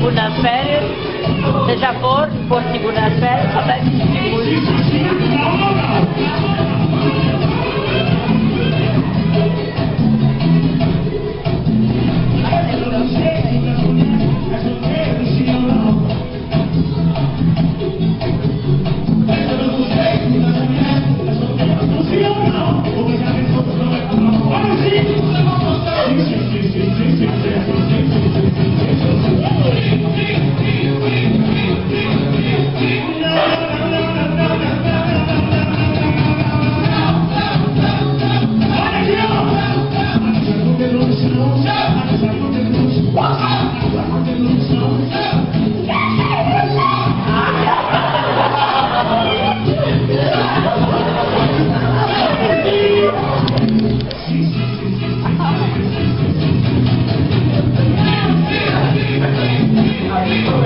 Buenas Aires, de Japón, por Buenas Aires, Amém.